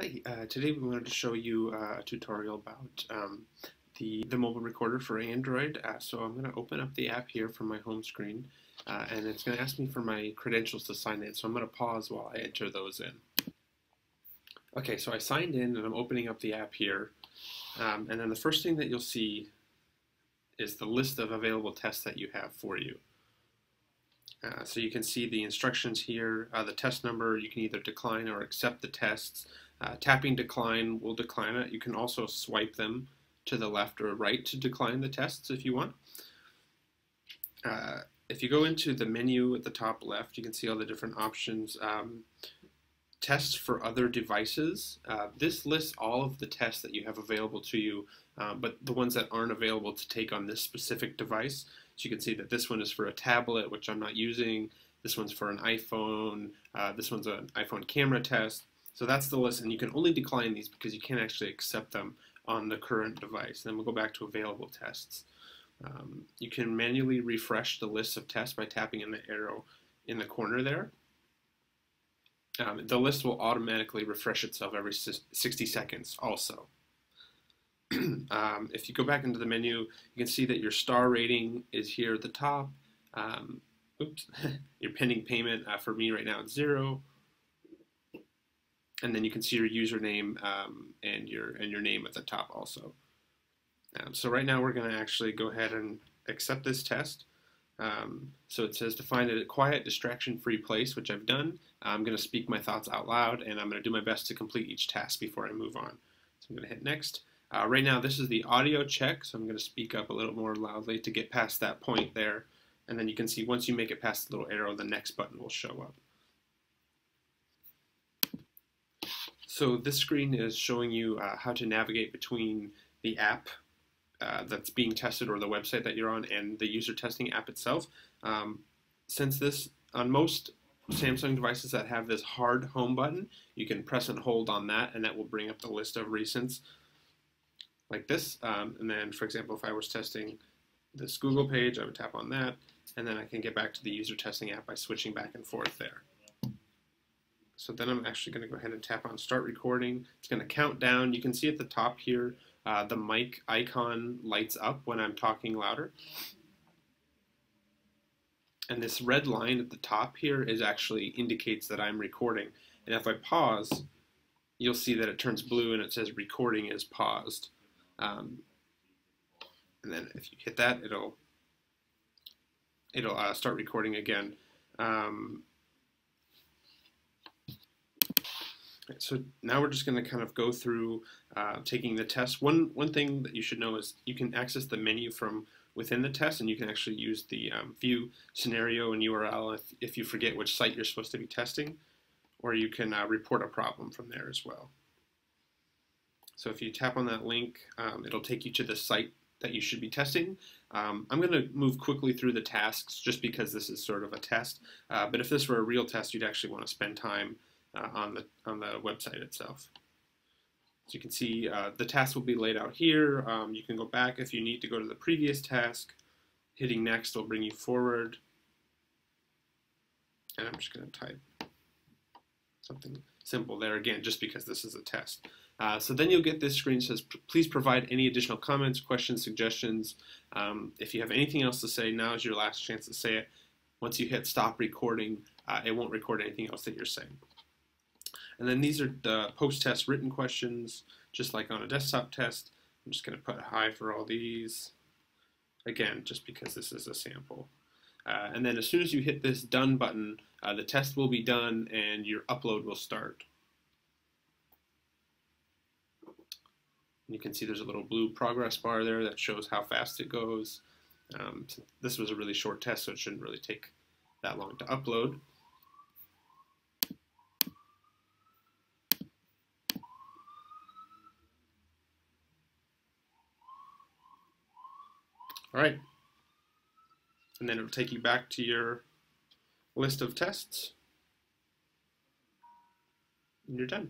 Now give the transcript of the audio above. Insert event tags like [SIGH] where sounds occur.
Hi, uh, today we wanted to show you uh, a tutorial about um, the, the mobile recorder for Android. Uh, so I'm going to open up the app here from my home screen uh, and it's going to ask me for my credentials to sign in. So I'm going to pause while I enter those in. Okay, so I signed in and I'm opening up the app here. Um, and then the first thing that you'll see is the list of available tests that you have for you. Uh, so you can see the instructions here, uh, the test number, you can either decline or accept the tests. Uh, tapping decline will decline it. You can also swipe them to the left or right to decline the tests if you want. Uh, if you go into the menu at the top left, you can see all the different options. Um, tests for other devices. Uh, this lists all of the tests that you have available to you, uh, but the ones that aren't available to take on this specific device. So you can see that this one is for a tablet, which I'm not using. This one's for an iPhone. Uh, this one's an iPhone camera test. So that's the list, and you can only decline these because you can't actually accept them on the current device. Then we'll go back to available tests. Um, you can manually refresh the list of tests by tapping in the arrow in the corner there. Um, the list will automatically refresh itself every 60 seconds also. [CLEARS THROAT] um, if you go back into the menu, you can see that your star rating is here at the top. Um, oops, [LAUGHS] your pending payment uh, for me right now is zero and then you can see your username um, and your and your name at the top also. Um, so right now we're going to actually go ahead and accept this test. Um, so it says to find a quiet, distraction-free place, which I've done. I'm going to speak my thoughts out loud, and I'm going to do my best to complete each task before I move on. So I'm going to hit next. Uh, right now, this is the audio check, so I'm going to speak up a little more loudly to get past that point there. And then you can see once you make it past the little arrow, the next button will show up. So this screen is showing you uh, how to navigate between the app uh, that's being tested or the website that you're on and the UserTesting app itself. Um, since this, on most Samsung devices that have this hard home button, you can press and hold on that and that will bring up the list of recents like this. Um, and then, for example, if I was testing this Google page, I would tap on that and then I can get back to the UserTesting app by switching back and forth there. So then I'm actually going to go ahead and tap on start recording. It's going to count down. You can see at the top here, uh, the mic icon lights up when I'm talking louder. And this red line at the top here is actually indicates that I'm recording. And if I pause, you'll see that it turns blue and it says recording is paused. Um, and then if you hit that, it'll it'll uh, start recording again. Um, So now we're just going to kind of go through uh, taking the test. One, one thing that you should know is you can access the menu from within the test and you can actually use the um, view scenario and URL if, if you forget which site you're supposed to be testing or you can uh, report a problem from there as well. So if you tap on that link, um, it'll take you to the site that you should be testing. Um, I'm going to move quickly through the tasks just because this is sort of a test. Uh, but if this were a real test, you'd actually want to spend time uh, on the on the website itself. So you can see uh, the task will be laid out here. Um, you can go back if you need to go to the previous task. Hitting next will bring you forward. And I'm just going to type something simple there again, just because this is a test. Uh, so then you'll get this screen that says, please provide any additional comments, questions, suggestions. Um, if you have anything else to say, now is your last chance to say it. Once you hit stop recording, uh, it won't record anything else that you're saying. And then these are the post-test written questions, just like on a desktop test. I'm just going to put high for all these. Again, just because this is a sample. Uh, and then as soon as you hit this done button, uh, the test will be done and your upload will start. You can see there's a little blue progress bar there that shows how fast it goes. Um, so this was a really short test, so it shouldn't really take that long to upload. All right. And then it'll take you back to your list of tests. And you're done.